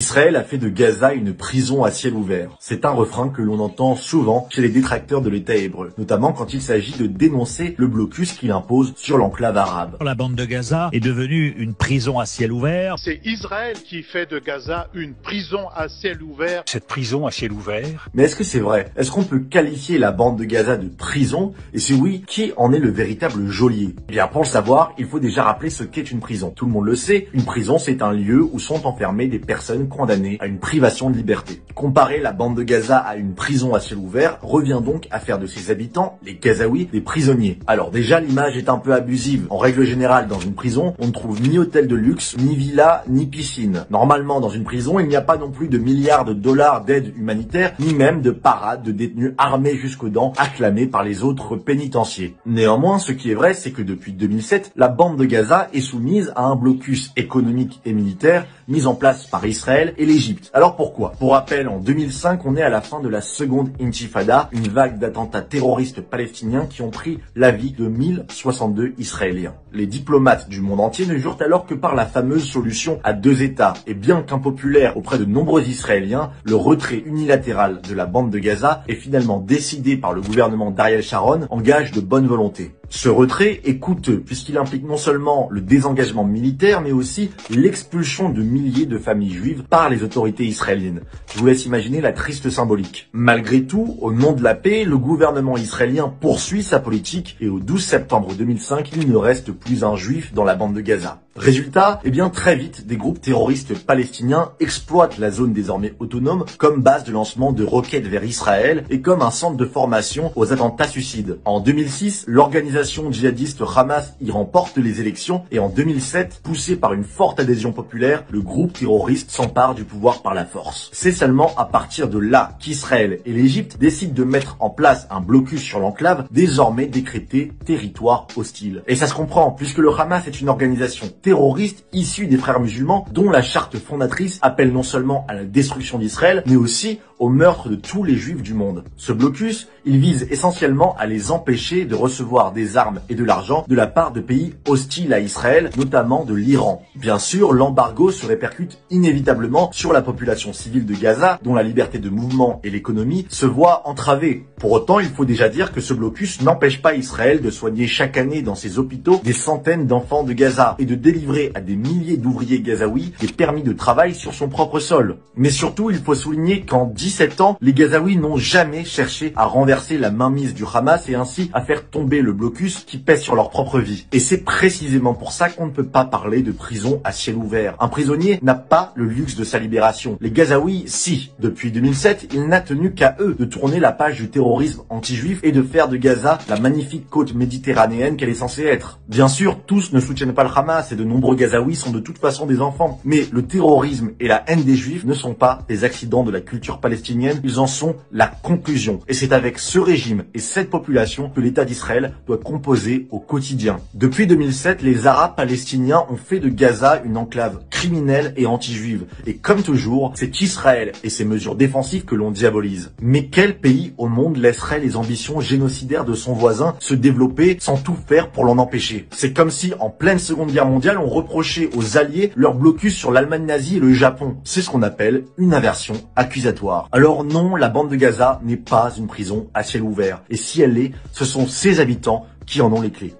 Israël a fait de Gaza une prison à ciel ouvert. C'est un refrain que l'on entend souvent chez les détracteurs de l'État hébreu, notamment quand il s'agit de dénoncer le blocus qu'il impose sur l'enclave arabe. La bande de Gaza est devenue une prison à ciel ouvert. C'est Israël qui fait de Gaza une prison à ciel ouvert. Cette prison à ciel ouvert. Mais est-ce que c'est vrai? Est-ce qu'on peut qualifier la bande de Gaza de prison? Et si oui, qui en est le véritable geôlier? Eh bien, pour le savoir, il faut déjà rappeler ce qu'est une prison. Tout le monde le sait, une prison c'est un lieu où sont enfermés des personnes condamné à une privation de liberté. Comparer la bande de Gaza à une prison à ciel ouvert revient donc à faire de ses habitants, les Gazaouis, des prisonniers. Alors déjà, l'image est un peu abusive. En règle générale, dans une prison, on ne trouve ni hôtel de luxe, ni villa, ni piscine. Normalement, dans une prison, il n'y a pas non plus de milliards de dollars d'aide humanitaire, ni même de parades de détenus armés jusqu'aux dents, acclamés par les autres pénitenciers. Néanmoins, ce qui est vrai, c'est que depuis 2007, la bande de Gaza est soumise à un blocus économique et militaire mis en place par Israël et l'Égypte. Alors pourquoi? Pour rappel, en 2005, on est à la fin de la seconde Intifada, une vague d'attentats terroristes palestiniens qui ont pris la vie de 1062 Israéliens. Les diplomates du monde entier ne jurent alors que par la fameuse solution à deux États. Et bien qu'impopulaire auprès de nombreux Israéliens, le retrait unilatéral de la bande de Gaza est finalement décidé par le gouvernement d'Ariel Sharon en gage de bonne volonté. Ce retrait est coûteux puisqu'il implique non seulement le désengagement militaire mais aussi l'expulsion de milliers de familles juives par les autorités israéliennes. Je vous laisse imaginer la triste symbolique. Malgré tout, au nom de la paix, le gouvernement israélien poursuit sa politique et au 12 septembre 2005, il ne reste plus un juif dans la bande de Gaza. Résultat, eh bien très vite, des groupes terroristes palestiniens exploitent la zone désormais autonome comme base de lancement de roquettes vers Israël et comme un centre de formation aux attentats suicides. En 2006, l'organisation djihadiste Hamas y remporte les élections et en 2007, poussé par une forte adhésion populaire, le groupe terroriste s'empare du pouvoir par la force. C'est seulement à partir de là qu'Israël et l'Égypte décident de mettre en place un blocus sur l'enclave désormais décrété territoire hostile. Et ça se comprend puisque le Hamas est une organisation terroristes issus des frères musulmans dont la charte fondatrice appelle non seulement à la destruction d'Israël, mais aussi au meurtre de tous les juifs du monde. Ce blocus, il vise essentiellement à les empêcher de recevoir des armes et de l'argent de la part de pays hostiles à Israël, notamment de l'Iran. Bien sûr, l'embargo se répercute inévitablement sur la population civile de Gaza, dont la liberté de mouvement et l'économie se voient entravées. Pour autant, il faut déjà dire que ce blocus n'empêche pas Israël de soigner chaque année dans ses hôpitaux des centaines d'enfants de Gaza et de délivrer à des milliers d'ouvriers gazaouis des permis de travail sur son propre sol. Mais surtout, il faut souligner qu'en 17 ans, les Gazaouis n'ont jamais cherché à renverser la mainmise du Hamas et ainsi à faire tomber le blocus qui pèse sur leur propre vie. Et c'est précisément pour ça qu'on ne peut pas parler de prison à ciel ouvert. Un prisonnier n'a pas le luxe de sa libération. Les Gazaouis, si. Depuis 2007, il n'a tenu qu'à eux de tourner la page du terrorisme anti-juif et de faire de Gaza la magnifique côte méditerranéenne qu'elle est censée être. Bien sûr, tous ne soutiennent pas le Hamas et de nombreux Gazaouis sont de toute façon des enfants. Mais le terrorisme et la haine des juifs ne sont pas des accidents de la culture palestinienne, ils en sont la conclusion. Et c'est avec ce régime et cette population que l'État d'Israël doit composer au quotidien. Depuis 2007, les Arabes palestiniens ont fait de Gaza une enclave criminelle et anti-juive. Et comme toujours, c'est Israël et ses mesures défensives que l'on diabolise. Mais quel pays au monde laisserait les ambitions génocidaires de son voisin se développer sans tout faire pour l'en empêcher? C'est comme si, en pleine Seconde Guerre mondiale, on reprochait aux Alliés leur blocus sur l'Allemagne nazie et le Japon. C'est ce qu'on appelle une inversion accusatoire. Alors non, la bande de Gaza n'est pas une prison à ciel ouvert. Et si elle l'est, ce sont ses habitants qui en ont les clés.